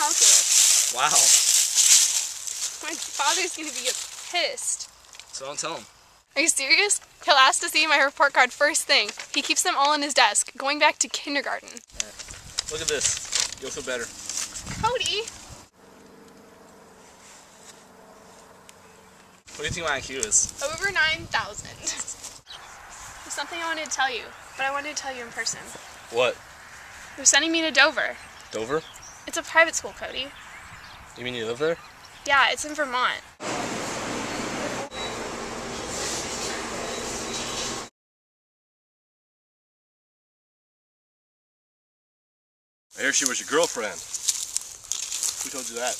calculus. Wow. My father's gonna be pissed. So don't tell him. Are you serious? He'll ask to see my report card first thing. He keeps them all in his desk, going back to kindergarten. Look at this. You'll feel better. Cody! What do you think my IQ is? Over 9,000. There's something I wanted to tell you, but I wanted to tell you in person. What? They're sending me to Dover. Dover? It's a private school, Cody. You mean you live there? Yeah, it's in Vermont. I hear she was your girlfriend. Who told you that?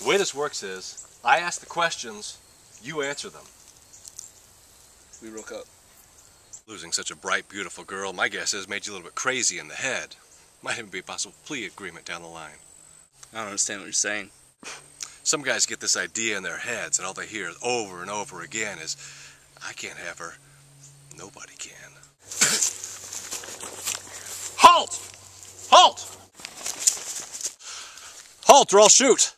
The way this works is, I ask the questions, you answer them. We broke up. Losing such a bright, beautiful girl, my guess is made you a little bit crazy in the head. Might even be a possible plea agreement down the line. I don't understand what you're saying. Some guys get this idea in their heads, and all they hear over and over again is, I can't have her. Nobody can. Halt! Halt! Halt, or I'll shoot!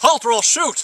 Halt, or I'll shoot!